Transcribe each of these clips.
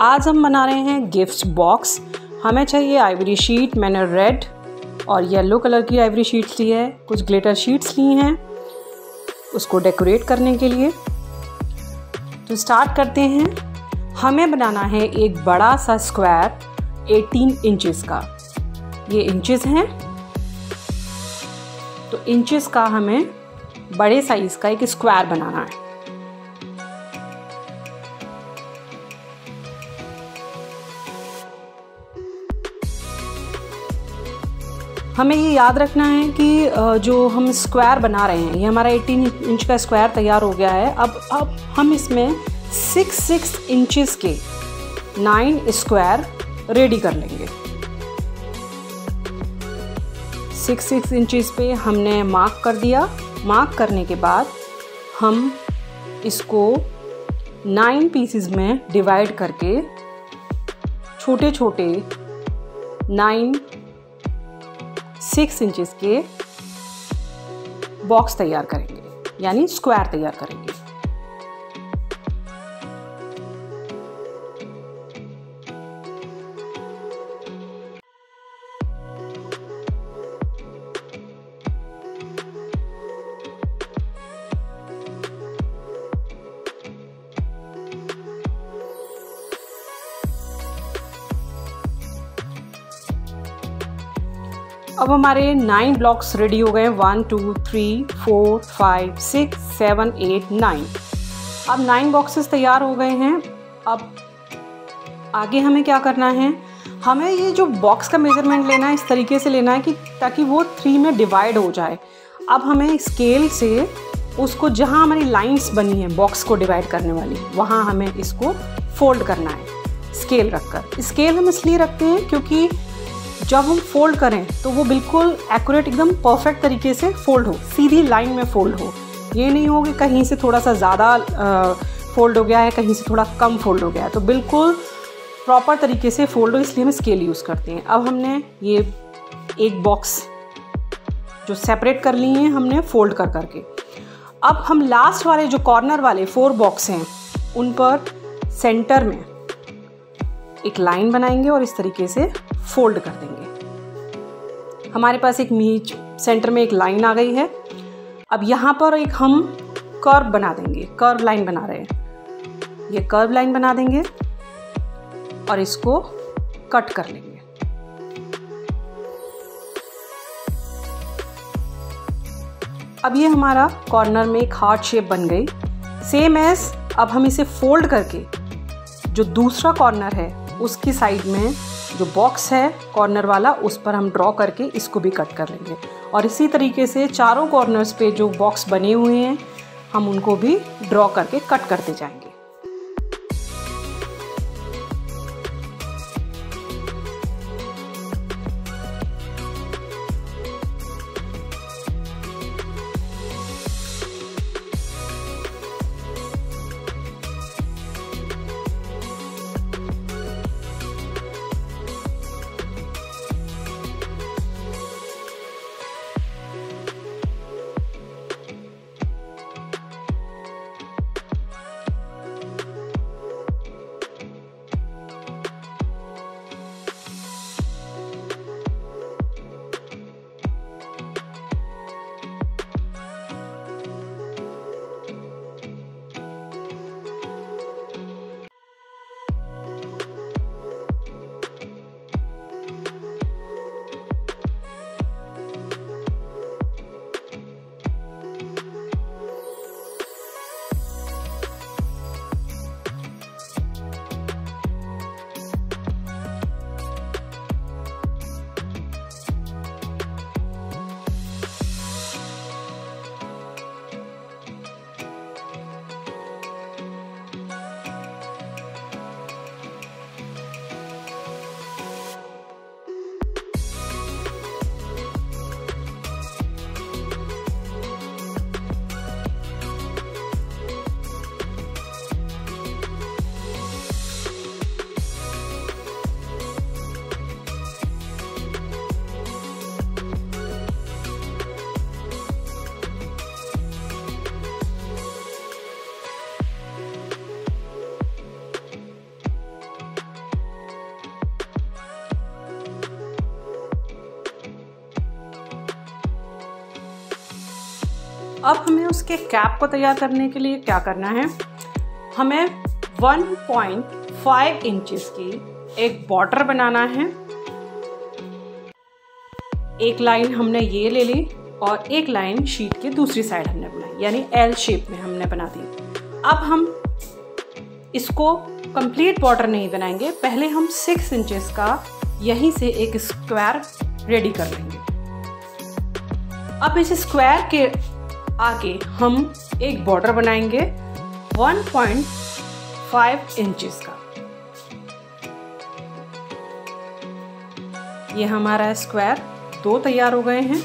आज हम बना रहे हैं गिफ्ट बॉक्स। हमें चाहिए आइवरी शीट, मैंने रेड और येलो कलर की आइवरी शीट्स ली है। कुछ ग्लिटर शीट्स ली हैं उसको डेकोरेट करने के लिए। तो स्टार्ट करते हैं। हमें बनाना है एक बड़ा सा स्क्वायर 18 इंचेस का। ये इंचेस हैं। तो इंचेस का हमें बड़े साइज़ का एक स्क्वायर बनाना है। हमें ये याद रखना है कि जो हम स्क्वायर बना रहे हैं, ये हमारा 18 इंच का स्क्वायर तैयार हो गया है। अब अब हम इसमें सिक्स सिक्स इंचेस के नाइन स्क्वायर रेडी कर लेंगे। सिक्स सिक्स इंचेस पे हमने मार्क कर दिया। मार्क करने के बाद हम इसको नाइन पीसेस में डिवाइड करके छोटे छोटे नाइन सिक्स इंचेस के बॉक्स तैयार करेंगे यानी स्क्वायर तैयार करेंगे। अब हमारे नाइन ब्लॉक्स रेडी हो गए one two three four five six seven eight nine अब नाइन बॉक्सेस तैयार हो गए हैं। अब आगे हमें क्या करना है? हमें ये जो बॉक्स का मेज़रमेंट लेना है, इस तरीके से लेना है कि ताकि वो थ्री में डिवाइड हो जाए। अब हमें स्केल से उसको जहाँ हमारी लाइंस बनी है बॉक्स को डिवाइड करने वाली, वहाँ हमें इसको फोल्ड करना है। स्केल रखकर। स्केल हम इसलिए रखते हैं क्योंकि जब हम फोल्ड करें तो वो बिल्कुल एक्यूरेट एकदम परफेक्ट तरीके से फोल्ड हो, सीधी लाइन में फोल्ड हो। ये नहीं हो कि कहीं से थोड़ा सा ज़्यादा फोल्ड हो गया है, कहीं से थोड़ा कम फोल्ड हो गया है। तो बिल्कुल प्रॉपर तरीके से फोल्ड हो, इसलिए हम स्केल यूज़ करते हैं। अब हमने ये एक बॉक्स जो सेपरेट कर लिए हैं, हमने फोल्ड कर करके। अब हम लास्ट वाले जो कॉर्नर वाले फोर बॉक्स हैं, उन पर सेंटर में एक लाइन बनाएँगे और इस तरीके से फोल्ड कर देंगे। हमारे पास एक मीच सेंटर में एक लाइन आ गई है। अब यहाँ पर एक हम कर्व बना देंगे। कर्व लाइन बना रहे हैं। ये कर्व लाइन बना देंगे और इसको कट कर लेंगे। अब ये हमारा कॉर्नर में एक हार्ट शेप बन गई। सेम एज अब हम इसे फोल्ड करके जो दूसरा कॉर्नर है, उसकी साइड में जो बॉक्स है कॉर्नर वाला, उस पर हम ड्रॉ करके इसको भी कट कर लेंगे। और इसी तरीके से चारों कॉर्नर्स पे जो बॉक्स बने हुए हैं, हम उनको भी ड्रॉ करके कट करते जाएँगे। अब हमें उसके कैप को तैयार करने के लिए क्या करना है? हमें 1.5 इंचेस की एक बॉर्डर बनाना है। एक लाइन हमने ये ले ली और एक लाइन शीट के दूसरी साइड हमने बनाई, यानी एल शेप में हमने बना दी। अब हम इसको कंप्लीट बॉर्डर नहीं बनाएँगे, पहले हम सिक्स इंचेस का यहीं से एक स्क्वायर रेडी कर लेंगे। अब इस स्क्वायर के आगे हम एक बॉर्डर बनाएँगे 1.5 इंचेस का। ये हमारा स्क्वायर दो तैयार हो गए हैं,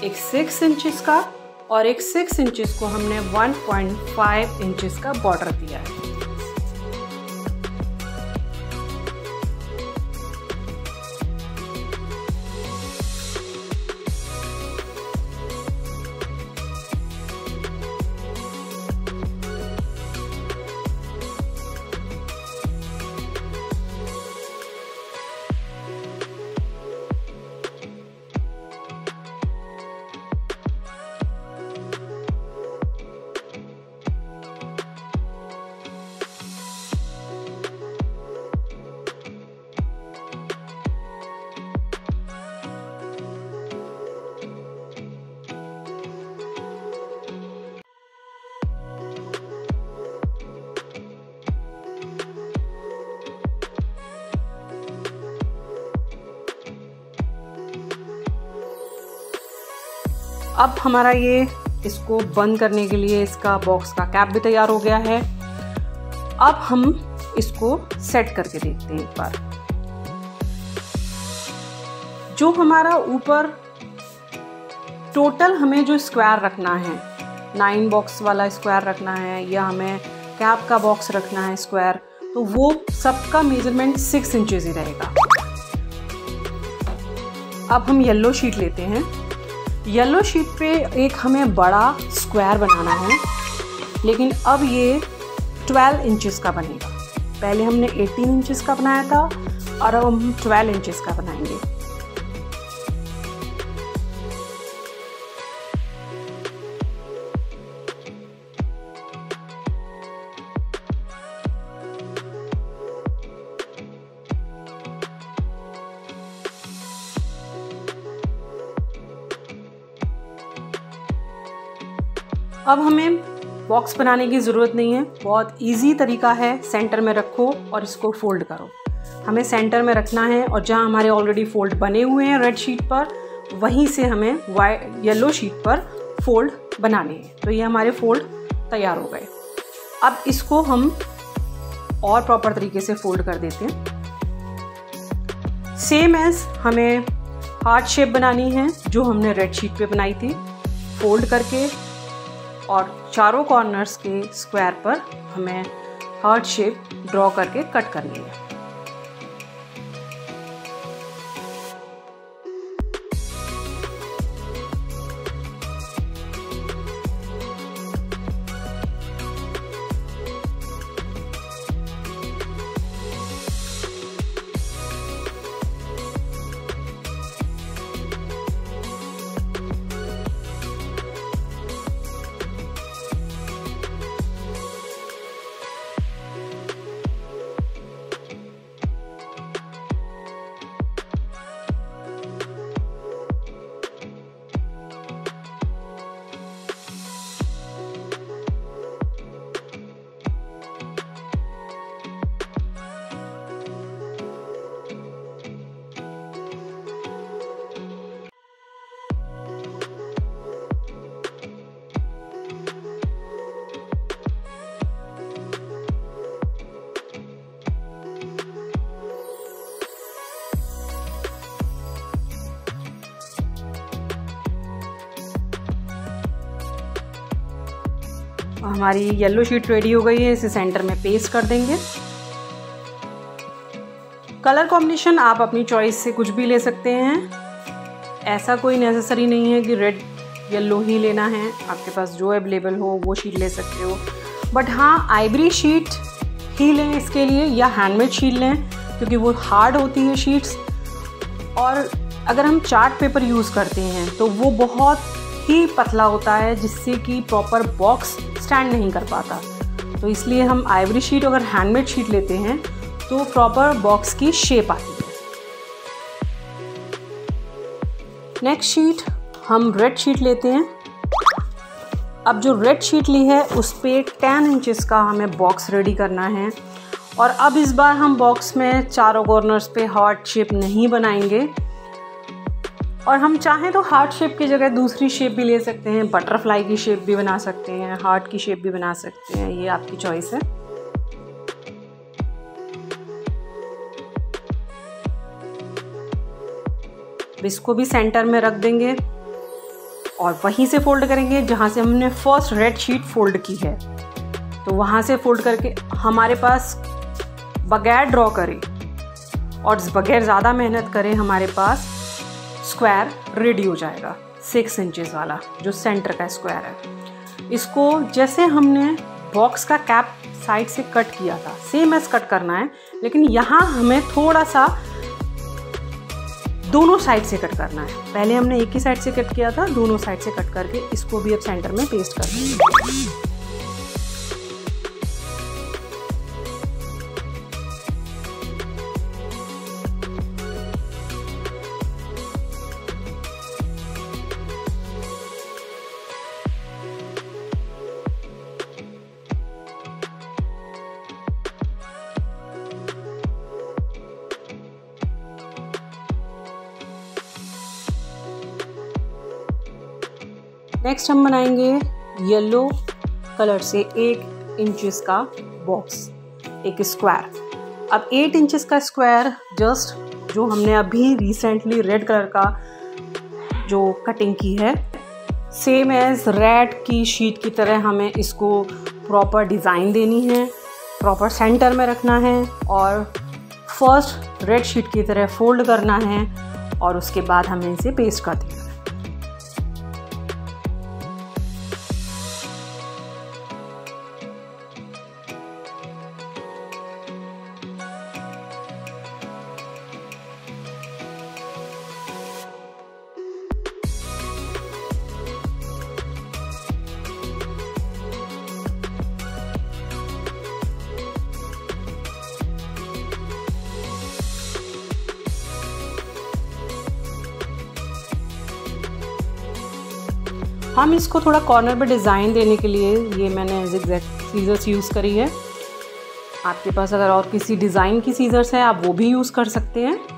एक सिक्स इंचेस का और एक सिक्स इंचेस को हमने 1.5 इंचेस का बॉर्डर दिया है। अब हमारा ये इसको बंद करने के लिए इसका बॉक्स का कैप भी तैयार हो गया है। अब हम इसको सेट करके देखते हैं एक बार। जो हमारा ऊपर टोटल हमें जो स्क्वायर रखना है नाइन बॉक्स वाला स्क्वायर रखना है या हमें कैप का बॉक्स रखना है स्क्वायर तो वो सबका मेज़रमेंट सिक्स इंचेस ही रहेगा। अब हम येलो शीट लेते हैं। येलो शीट पे एक हमें बड़ा स्क्वायर बनाना है, लेकिन अब ये 12 इंचेस का बनेगा। पहले हमने 18 इंचेस का बनाया था, और अब हम 12 इंचेस का बनाएँगे। अब हमें बॉक्स बनाने की ज़रूरत नहीं है। बहुत इजी तरीका है। सेंटर में रखो और इसको फोल्ड करो। हमें सेंटर में रखना है और जहाँ हमारे ऑलरेडी फोल्ड बने हुए हैं रेड शीट पर, वहीं से हमें वाइट येलो शीट पर फोल्ड बनाने हैं। तो ये हमारे फोल्ड तैयार हो गए। अब इसको हम और प्रॉपर तरीके से फोल्ड कर देते हैं। सेम एज हमें हार्ट शेप बनानी है, जो हमने रेड शीट पे बनाई थी। फोल्ड करके और चारों कॉर्नर्स के स्क्वायर पर हमें हार्ट शेप ड्रॉ करके कट करनी है हमारी येलो शीट रेडी हो गई है, इसे सेंटर में पेस्ट कर देंगे। कलर कॉम्बिनेशन आप अपनी चॉइस से कुछ भी ले सकते हैं। ऐसा कोई नेसेसरी नहीं है कि रेड येलो ही लेना है। आपके पास जो अवेलेबल हो, वो शीट ले सकते हो। बट हाँ आइवरी शीट ही लें इसके लिए या हैंडमेड शीट लें, क्योंकि वो हार्ड होती है शीट्स और अगर हम चार्ट पेपर यूज़ करते हैं तो वो बहुत ही पतला होता है, जिससे कि प्रॉपर बॉक्स स्टैंड नहीं कर पाता। तो इसलिए हम आइवरी शीट अगर हैंडमेड शीट लेते हैं तो प्रॉपर बॉक्स की शेप आती है। नेक्स्ट शीट हम रेड शीट लेते हैं। अब जो रेड शीट ली है, उस पर टेन इंचज़ का हमें बॉक्स रेडी करना है। और अब इस बार हम बॉक्स में चारों कॉर्नर्स पे हार्ट शेप नहीं बनाएँगे। और हम चाहें तो हार्ट शेप की जगह दूसरी शेप भी ले सकते हैं बटरफ्लाई की शेप भी बना सकते हैं हार्ट की शेप भी बना सकते हैं, ये आपकी चॉइस है। इसको भी सेंटर में रख देंगे और वहीं से फोल्ड करेंगे जहाँ से हमने फ़र्स्ट रेड शीट फोल्ड की है। तो वहाँ से फोल्ड करके हमारे पास बगैर ड्रॉ करें और बगैर ज़्यादा मेहनत करें हमारे पास स्क्वायर रेडी हो जाएगा सिक्स इंचज़ वाला, जो सेंटर का स्क्वायर है। इसको जैसे हमने बॉक्स का कैप साइड से कट किया था सेम एस कट करना है, लेकिन यहाँ हमें थोड़ा सा दोनों साइड से कट करना है। पहले हमने एक ही साइड से कट किया था, दोनों साइड से कट करके इसको भी अब सेंटर में पेस्ट कर देंगे। नेक्स्ट हम बनाएँगे येलो कलर से एक इंचेस का बॉक्स एक स्क्वायर अब एट इंचेस का स्क्वायर जस्ट जो हमने अभी रिसेंटली रेड कलर का जो कटिंग की है सेम एज रेड की शीट की तरह हमें इसको प्रॉपर डिज़ाइन देनी है प्रॉपर सेंटर में रखना है और फ़र्स्ट रेड शीट की तरह फोल्ड करना है और उसके बाद हमें इसे पेस्ट कर देना हम इसको थोड़ा कॉर्नर पे डिज़ाइन देने के लिए ये मैंने एग्जैक्ट सीज़र्स यूज़ करी है। आपके पास अगर और किसी डिज़ाइन की सीज़र्स है, आप वो भी यूज़ कर सकते हैं।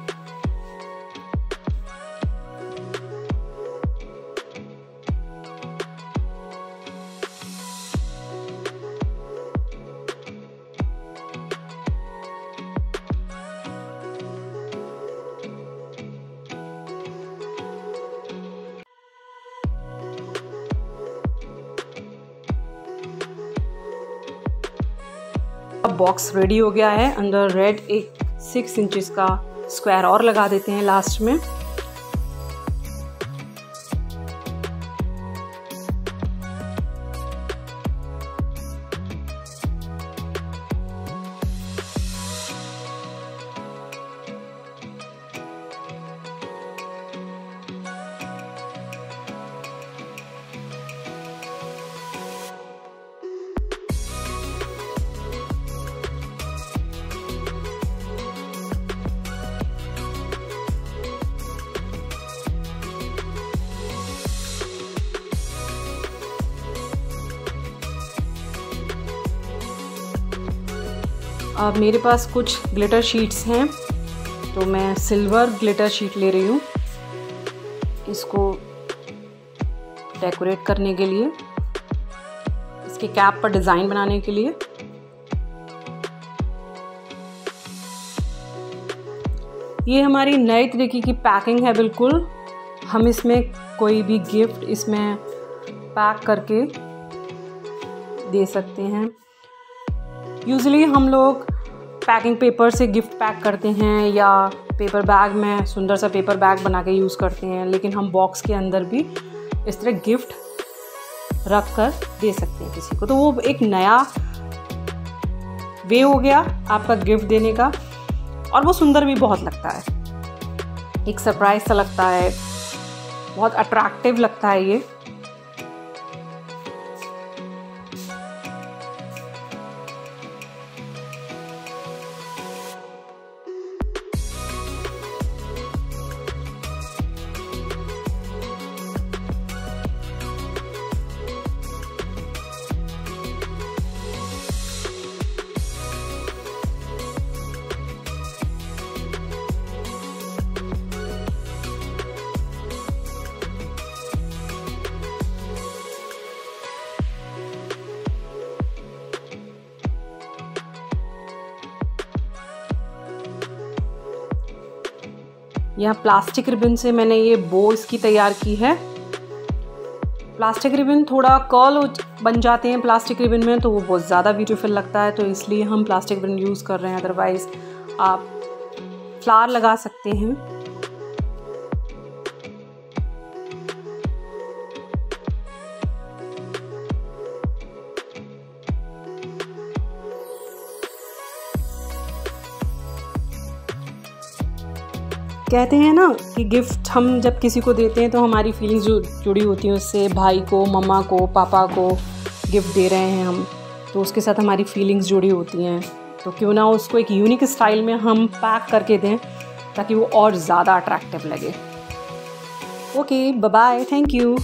बॉक्स रेडी हो गया है। अंदर रेड एक सिक्स इंचज़ का स्क्वायर और लगा देते हैं लास्ट में। अब मेरे पास कुछ ग्लिटर शीट्स हैं तो मैं सिल्वर ग्लिटर शीट ले रही हूँ। इसको डेकोरेट करने के लिए, इसके कैप पर डिज़ाइन बनाने के लिए। ये हमारी नए तरीके की पैकिंग है बिल्कुल। हम इसमें कोई भी गिफ्ट इसमें पैक करके दे सकते हैं। यूज़ली हम लोग पैकिंग पेपर से गिफ्ट पैक करते हैं या पेपर बैग में सुंदर सा पेपर बैग बना के यूज़ करते हैं, लेकिन हम बॉक्स के अंदर भी इस तरह गिफ्ट रख कर दे सकते हैं किसी को। तो वो एक नया वे हो गया आपका गिफ्ट देने का, और वो सुंदर भी बहुत लगता है। एक सरप्राइज़ सा लगता है, बहुत अट्रैक्टिव लगता है ये। यहाँ प्लास्टिक रिबन से मैंने ये बो इसकी तैयार की है। प्लास्टिक रिबन थोड़ा कर्ल बन जाते हैं प्लास्टिक रिबन में तो वो बहुत ज़्यादा ब्यूटीफुल लगता है तो इसलिए हम प्लास्टिक रिबन यूज़ कर रहे हैं। अदरवाइज़ आप फ्लावर लगा सकते हैं। कहते हैं ना कि गिफ्ट हम जब किसी को देते हैं तो हमारी फीलिंग्स जो, जुड़ी होती हैं उससे। भाई को, मम्मा को, पापा को गिफ्ट दे रहे हैं हम तो उसके साथ हमारी फीलिंग्स जुड़ी होती हैं। तो क्यों ना उसको एक यूनिक स्टाइल में हम पैक करके दें, ताकि वो और ज़्यादा अट्रैक्टिव लगे। Okay bye thank you